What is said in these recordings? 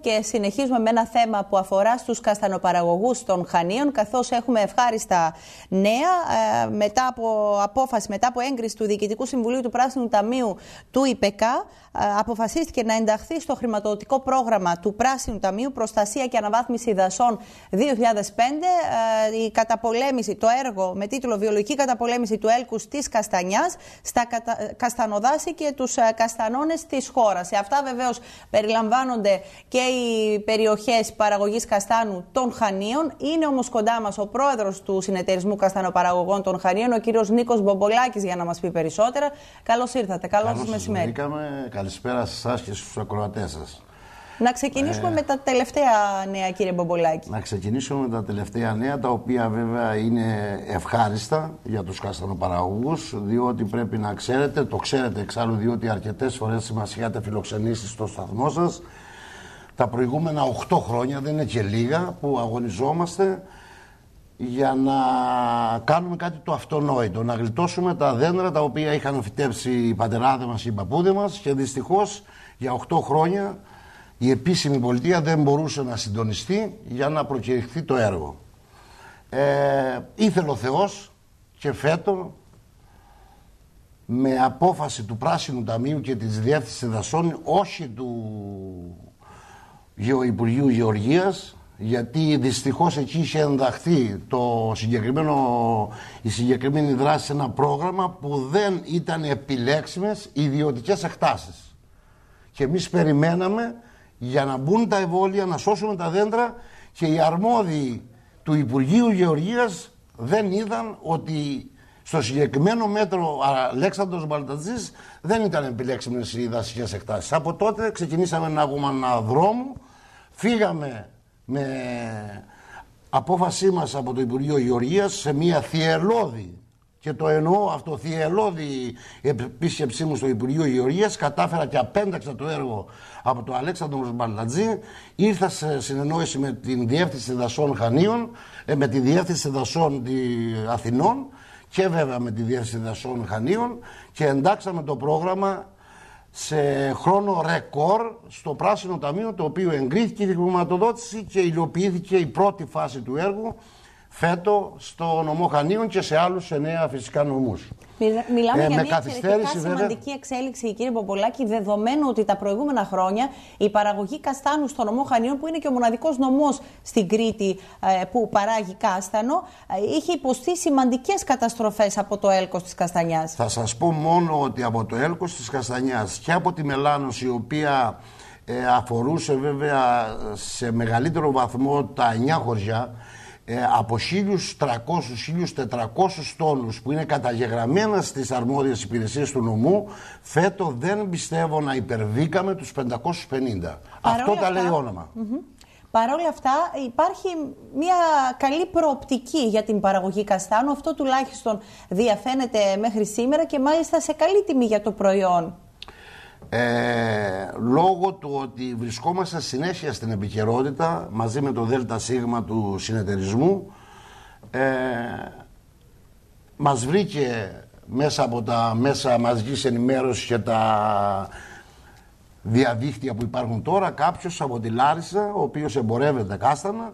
Και συνεχίζουμε με ένα θέμα που αφορά στους καστανοπαραγωγούς των Χανίων καθώς έχουμε ευχάριστα νέα ε, μετά από απόφαση, μετά από έγκριση του Διοικητικού Συμβουλίου του Πράσινου Ταμείου του ΙΠΕΚΑ ε, αποφασίστηκε να ενταχθεί στο χρηματοδοτικό πρόγραμμα του Πράσινου Ταμείου Προστασία και Αναβάθμιση Δασών 2005 ε, η καταπολέμηση, το έργο με τίτλο Βιολογική καταπολέμηση του έλκους της Καστανιάς στα καστανοδάση και τους καστανώνες της χώρας. Σε αυτά βεβαίως περιλαμβάνονται και οι περιοχές παραγωγής καστάνου των Χανίων. Είναι όμως κοντά μας ο πρόεδρος του Συνεταιρισμού Καστανοπαραγωγών των Χανίων, ο κύριος Νίκος Μπομπολάκης, για να μας πει περισσότερα. Καλώς ήρθατε. Καλώς, Καλώς μεσημέρι. Καλησπέρα σε εσάς και στους ακροατές σας. Να ξεκινήσουμε ε, με τα τελευταία νέα, κύριε Μπομπολάκη. Να ξεκινήσουμε με τα τελευταία νέα, τα οποία βέβαια είναι ευχάριστα για τους καστανοπαραγωγούς, διότι πρέπει να ξέρετε, το ξέρετε εξάλλου, διότι αρκετές φορές μας είχατε φιλοξενήσεις στο σταθμό σας, τα προηγούμενα 8 χρόνια, δεν είναι και λίγα, που αγωνιζόμαστε για να κάνουμε κάτι το αυτονόητο, να γλιτώσουμε τα δέντρα τα οποία είχαν φυτέψει οι πατεράδες μας, οι παππούδες μας και δυστυχώς για 8 χρόνια η επίσημη πολιτεία δεν μπορούσε να συντονιστεί για να προκηρυχθεί το έργο. Ε, ήθελε ο Θεός και φέτο με απόφαση του Πράσινου Ταμείου και της Διεύθυνσης Δασών, όχι του Γεωυπουργείου Γεωργίας γιατί δυστυχώς εκεί είχε ενταχθεί το συγκεκριμένο, η συγκεκριμένη δράση σε ένα πρόγραμμα που δεν ήταν επιλέξιμες ιδιωτικές εκτάσεις. Και εμείς περιμέναμε για να μπουν τα εμβόλια, να σώσουμε τα δέντρα και οι αρμόδιοι του Υπουργείου Γεωργίας δεν είδαν ότι στο συγκεκριμένο μέτρο Αλέξανδρος Μπαλτατζής δεν ήταν επιλέξιμες οι δασικές εκτάσεις. Από τότε ξεκινήσαμε να έχουμε ένα δρόμο Φύγαμε με απόφασή μας από το Υπουργείο Γεωργίας σε μια θυελώδη. Και το εννοώ αυτό θυελώδη επίσκεψή μου στο Υπουργείο Γεωργίας. Κατάφερα και απένταξα το έργο από το Αλέξανδρος Μπαλατζή. Ήρθα σε συνεννόηση με την Διεύθυνση Δασών Χανίων ε, με τη Διεύθυνση Δασών Αθηνών και βέβαια με τη Διεύθυνση Δασών Χανίων. Και εντάξαμε το πρόγραμμα σε χρόνο ρεκόρ στο Πράσινο Ταμείο το οποίο εγκρίθηκε η χρηματοδότηση και υλοποιήθηκε η πρώτη φάση του έργου φέτο στο νομό Χανίων και σε άλλους εννέα φυσικά νομούς. Μιλάμε ε, για μια εξαιρετικά σημαντική εξέλιξη, κύριε Ποπολάκη, δεδομένου ότι τα προηγούμενα χρόνια η παραγωγή καστάνου στο νομό Χανίων, που είναι και ο μοναδικός νομός στην Κρήτη ε, που παράγει κάστανο, ε, είχε υποστεί σημαντικές καταστροφές από το έλκος της Καστανιάς. Θα σας πω μόνο ότι από το έλκος της Καστανιάς και από τη μελάνωση, η οποία αφορούσε βέβαια σε μεγαλύτερο βαθμό τα 9 χωριά, ε, από 1.300-1.400 τόνους που είναι καταγεγραμμένα στις αρμόδιες υπηρεσίες του νομού φέτο δεν πιστεύω να υπερβήκαμε τους 550. Αυτό τα λέει όνομα. Mm Παρ' όλα αυτά υπάρχει μια καλή προοπτική για την παραγωγή καστάνου. Αυτό τουλάχιστον διαφαίνεται μέχρι σήμερα και μάλιστα σε καλή τιμή για το προϊόν. Ε, λόγω του ότι βρισκόμαστε συνέχεια στην επικαιρότητα μαζί με το ΔΣ του συνεταιρισμού ε, μας βρήκε μέσα από τα μέσα μαζικής ενημέρωσης και τα διαδίκτυα που υπάρχουν τώρα κάποιος από τη Λάρισα ο οποίος εμπορεύεται κάστανα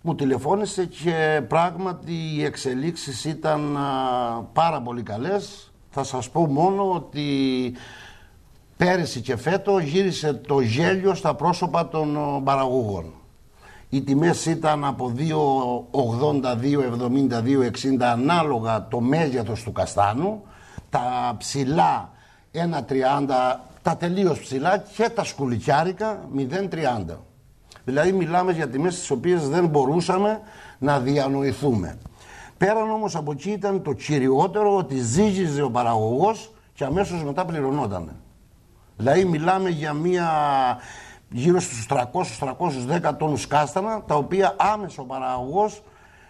μου τηλεφώνησε και πράγματι οι εξελίξεις ήταν πάρα πολύ καλές. Θα σας πω μόνο ότι πέρυσι και φέτο γύρισε το γέλιο στα πρόσωπα των ε, παραγωγών. Οι τιμές ήταν από 2,80, 2,70, 2,60 ανάλογα το μέγεθος του καστάνου, τα ψηλά 1,30, τα τελείως ψηλά και τα σκουλικιάρικα 0,30. Δηλαδή μιλάμε για τιμές τις οποίες δεν μπορούσαμε να διανοηθούμε. Πέραν όμως από εκεί ήταν το κυριότερο ότι ζήγιζε ο παραγωγός και αμέσως μετά πληρωνόταν. Δηλαδή μιλάμε για μια γύρω στους 300-310 τόνους κάστανα τα οποία άμεσο παραγωγός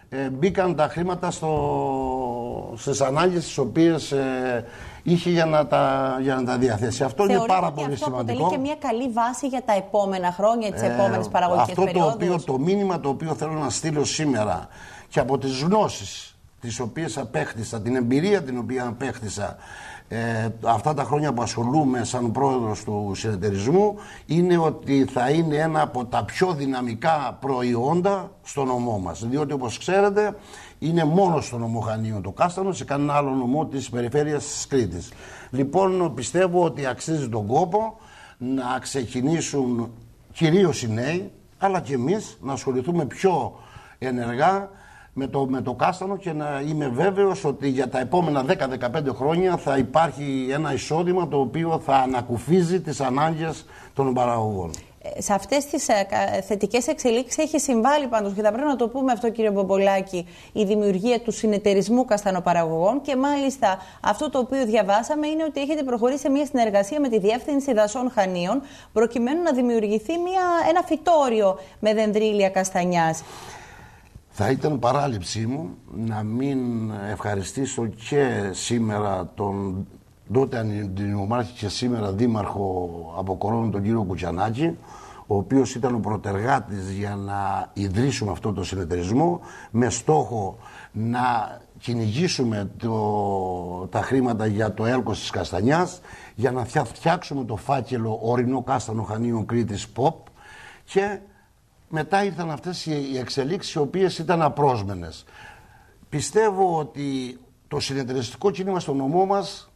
ε, μπήκαν τα χρήματα στο, στις ανάγκες τις οποίες ε, είχε για να, τα, για να τα διαθέσει. Αυτό είναι πάρα πολύ αυτό σημαντικό. Αυτό αποτελεί και μια καλή βάση για τα επόμενα χρόνια, τις ε, επόμενες παραγωγικές αυτό το, οποίο, το μήνυμα το οποίο θέλω να στείλω σήμερα και από τις γνώσεις τις οποίες απέκτησα, την εμπειρία την οποία απέκτησα ε, αυτά τα χρόνια που ασχολούμαι σαν πρόεδρος του συνεταιρισμού είναι ότι θα είναι ένα από τα πιο δυναμικά προϊόντα στο νομό μας. Διότι όπως ξέρετε είναι μόνος στο νομοχανείο το κάστανος, σε κανένα άλλο νομό της περιφέρειας της Κρήτης. Λοιπόν πιστεύω ότι αξίζει τον κόπο να ξεκινήσουν κυρίως οι νέοι αλλά και εμείς να ασχοληθούμε πιο ενεργά με το, με το κάστανο και να είμαι βέβαιος ότι για τα επόμενα 10-15 χρόνια θα υπάρχει ένα εισόδημα το οποίο θα ανακουφίζει τις ανάγκες των παραγωγών. Ε, σε αυτές τις ε, θετικές εξελίξεις έχει συμβάλει πάντως και θα πρέπει να το πούμε αυτό κύριε Μπομπολάκη η δημιουργία του συνεταιρισμού καστανοπαραγωγών και μάλιστα αυτό το οποίο διαβάσαμε είναι ότι έχετε προχωρήσει σε μια συνεργασία με τη Διεύθυνση Δασών Χανίων προκειμένου να δημιουργηθεί μια, ένα φυτόριο με δεντρίλια καστανιάς. Θα ήταν παράληψή μου να μην ευχαριστήσω και σήμερα τον τότε αντινομάρχη και σήμερα δήμαρχο από Κορώνου τον κύριο Κουτσανάκη ο οποίος ήταν ο προτεργάτης για να ιδρύσουμε αυτό το συνεταιρισμό με στόχο να κυνηγήσουμε το, τα χρήματα για το έλκος της Καστανιάς για να φτιάξουμε το φάκελο ορεινό κάστανο Χανίων Κρήτης ΠΟΠ και μετά ήρθαν αυτές οι εξελίξεις οι οποίες ήταν απρόσμενες. Πιστεύω ότι το συνεταιριστικό κίνημα στο νομό μας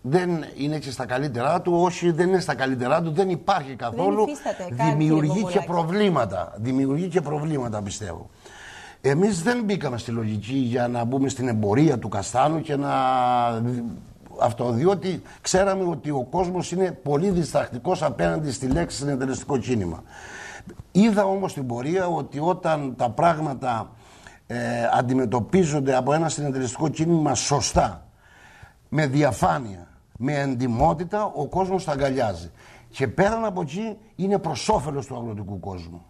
δεν είναι έτσι στα καλύτερά του, όχι δεν είναι στα καλύτερά του, δεν υπάρχει καθόλου. Δεν δημιουργεί και προβλήματα. Δημιουργεί και προβλήματα πιστεύω. Εμείς δεν μπήκαμε στη λογική για να μπούμε στην εμπορία του καστάνου και να αυτό, διότι ξέραμε ότι ο κόσμος είναι πολύ διστακτικός απέναντι στη λέξη συνεταιριστικό κίνημα. Είδα όμως στην πορεία ότι όταν τα πράγματα ε, αντιμετωπίζονται από ένα συνεταιριστικό κίνημα σωστά, με διαφάνεια, με εντιμότητα, ο κόσμος τα αγκαλιάζει. Και πέραν από εκεί είναι προς όφελος του αγροτικού κόσμου.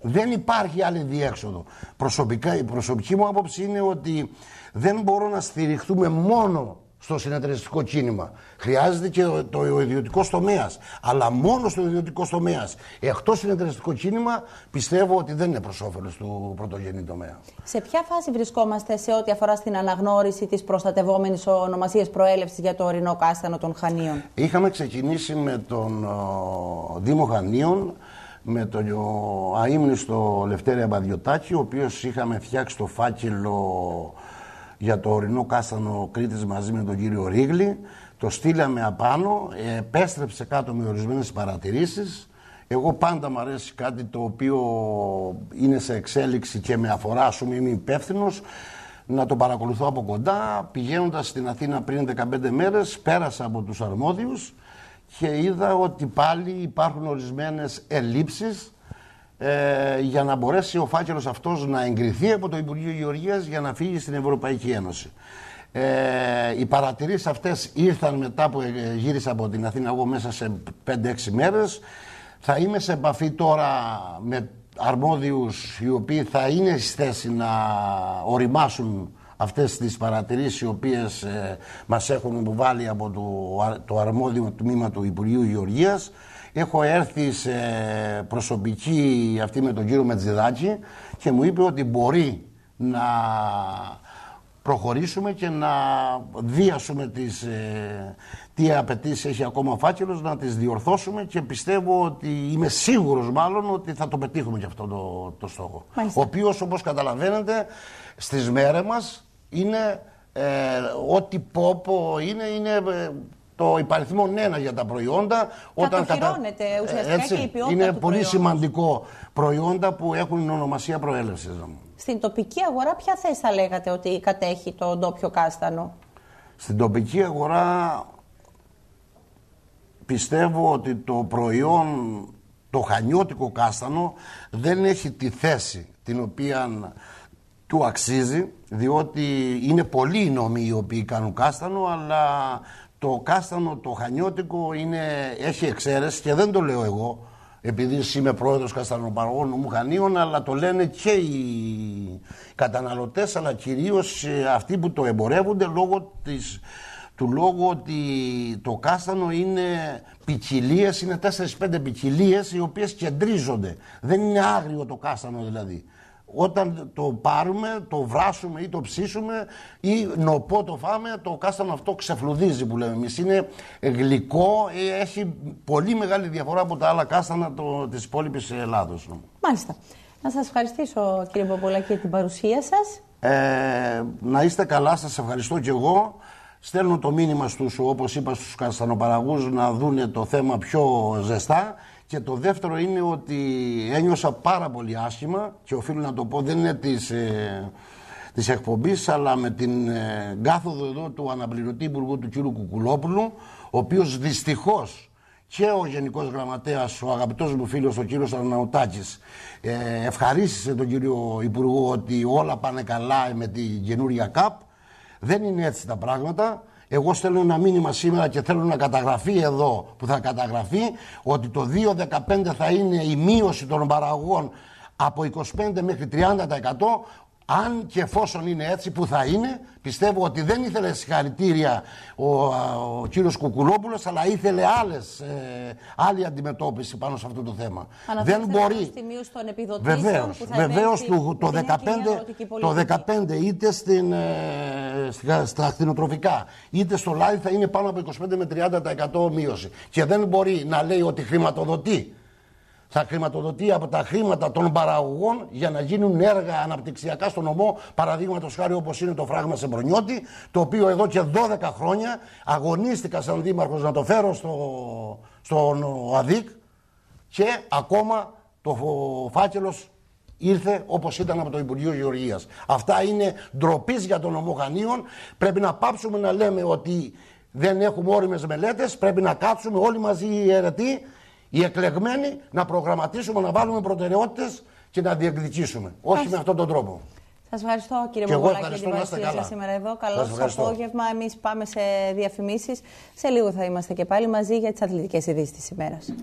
Δεν υπάρχει άλλη διέξοδο. Προσωπικά, η προσωπική μου άποψη είναι ότι δεν μπορώ να στηριχθούμε μόνο στο συνεταιριστικό κίνημα. Χρειάζεται και το ιδιωτικό τομέας. Αλλά μόνο στο ιδιωτικό τομέας. Εκτός συνεταιριστικό κίνημα πιστεύω ότι δεν είναι προς όφελος του πρωτογενή τομέα. Σε ποια φάση βρισκόμαστε σε ό,τι αφορά στην αναγνώριση της προστατευόμενης ονομασίας προέλευσης για το ορεινό κάστανο των Χανίων; Είχαμε ξεκινήσει με τον Δήμο Χανίων με τον αείμνηστο Λευτέρη Αμπαδιωτάκη, ο οποίος είχαμε φτιάξει το φάκελο για το ορεινό κάστανο Κρήτης μαζί με τον κύριο Ρίγλη. Το στείλαμε απάνω, επέστρεψε κάτω με ορισμένες παρατηρήσεις. Εγώ πάντα μου αρέσει κάτι το οποίο είναι σε εξέλιξη και με αφορά, ας πούμε είμαι υπεύθυνος, να το παρακολουθώ από κοντά. Πηγαίνοντας στην Αθήνα πριν 15 μέρες, πέρασα από τους αρμόδιους και είδα ότι πάλι υπάρχουν ορισμένες ελλείψεις ε, για να μπορέσει ο φάκελος αυτός να εγκριθεί από το Υπουργείο Γεωργίας για να φύγει στην Ευρωπαϊκή Ένωση. Ε, οι παρατηρήσεις αυτές ήρθαν μετά που ε, γύρισα από την Αθήνα εγώ μέσα σε 5-6 μέρες. Θα είμαι σε επαφή τώρα με αρμόδιους οι οποίοι θα είναι στη θέση να οριμάσουν αυτές τις παρατηρήσεις οι οποίες ε, μας έχουν βάλει από το, το αρμόδιο τμήμα του Υπουργείου Γεωργίας Έχω έρθει σε προσωπική αυτή με τον κύριο Μετζηδάκη και μου είπε ότι μπορεί να προχωρήσουμε και να διάσουμε τις, ε, τι απαιτήσεις έχει ακόμα ο φάκελος, να τις διορθώσουμε και πιστεύω ότι είμαι σίγουρος μάλλον ότι θα το πετύχουμε και αυτό το, το στόχο. Ο οποίος όπως καταλαβαίνετε στις μέρες μας είναι ε, ό,τι πόπο είναι, είναι ε, το υπαριθμό ένα για τα προϊόντα. Όταν κατα... ουσιαστικά έτσι, και η ποιότητα Είναι πολύ σημαντικό προϊόντα που έχουν ονομασία προέλευσης. Στην τοπική αγορά ποια θέση θα λέγατε ότι κατέχει το ντόπιο κάστανο; Στην τοπική αγορά πιστεύω ότι το προϊόν, το χανιώτικο κάστανο δεν έχει τη θέση την οποία του αξίζει διότι είναι πολλοί οι νομοί οι οποίοι κάνουν κάστανο αλλά το κάστανο, το χανιώτικο είναι, έχει εξαίρεση και δεν το λέω εγώ επειδή είμαι πρόεδρος καστανοπαραγών μου χανίων αλλά το λένε και οι καταναλωτές αλλά κυρίως ε, αυτοί που το εμπορεύονται λόγω της, του λόγου ότι το κάστανο είναι ποικιλίες, είναι 4-5 ποικιλίες οι οποίες κεντρίζονται. Δεν είναι άγριο το κάστανο δηλαδή. Όταν το πάρουμε, το βράσουμε ή το ψήσουμε ή νοπό το φάμε, το κάστανο αυτό ξεφλουδίζει που λέμε εμείς. Είναι γλυκό, ε, έχει πολύ μεγάλη διαφορά από τα άλλα κάστανα το, της υπόλοιπης Ελλάδος. Μάλιστα. Να σας ευχαριστήσω κύριε Παπολάκη για την παρουσία σας. Ε, να είστε καλά, σας ευχαριστώ και εγώ. Στέλνω το μήνυμα στους, όπως είπα, στους καστανοπαραγούς να δούνε το θέμα πιο ζεστά και το δεύτερο είναι ότι ένιωσα πάρα πολύ άσχημα και οφείλω να το πω δεν είναι της, ε, της εκπομπής αλλά με την ε, κάθοδο εδώ του αναπληρωτή υπουργού του κ. Κουκουλόπουλου ο οποίος δυστυχώς και ο Γενικός Γραμματέας, ο αγαπητός μου φίλος ο κύριος Αρναουτάκης ε, ευχαρίστησε τον κύριο Υπουργό ότι όλα πάνε καλά με την καινούρια ΚΑΠ. Δεν είναι έτσι τα πράγματα. Εγώ στέλνω ένα μήνυμα σήμερα και θέλω να καταγραφεί εδώ που θα καταγραφεί ότι το 2015 θα είναι η μείωση των παραγωγών από 25 μέχρι 30% αν και εφόσον είναι έτσι που θα είναι, πιστεύω ότι δεν ήθελε συγχαρητήρια ο, ο κύριος Κουκουλόπουλος, αλλά ήθελε άλλες, ε, άλλη αντιμετώπιση πάνω σε αυτό το θέμα. δεν μπορεί. Στη μείωση των επιδοτήσεων βεβαίως, που θα βεβαίως το, το, 15, το 15 είτε στην, ε, στα κτηνοτροφικά είτε στο live θα είναι πάνω από 25 με 30% μείωση. Και δεν μπορεί να λέει ότι χρηματοδοτεί θα χρηματοδοτεί από τα χρήματα των παραγωγών για να γίνουν έργα αναπτυξιακά στον νομό. Παραδείγματος χάρη όπως είναι το φράγμα σε Μπρονιώτη, το οποίο εδώ και 12 χρόνια αγωνίστηκα σαν δήμαρχος να το φέρω στο, στον ΑΔΙΚ και ακόμα το φάκελος ήρθε όπως ήταν από το Υπουργείο Γεωργίας. Αυτά είναι ντροπής για τον νομό Χανίων. Πρέπει να πάψουμε να λέμε ότι δεν έχουμε όριμες μελέτες. Πρέπει να κάτσουμε όλοι μαζί οι αιρετοί οι εκλεγμένοι να προγραμματίσουμε, να βάλουμε προτεραιότητες και να διεκδικήσουμε. Όχι με αυτόν τον τρόπο. Σας ευχαριστώ κύριε Μογολάκη για την παρουσία σας σήμερα εδώ. Καλό σας απόγευμα. Εμείς πάμε σε διαφημίσεις. Σε λίγο θα είμαστε και πάλι μαζί για τις αθλητικές ειδήσεις της ημέρας.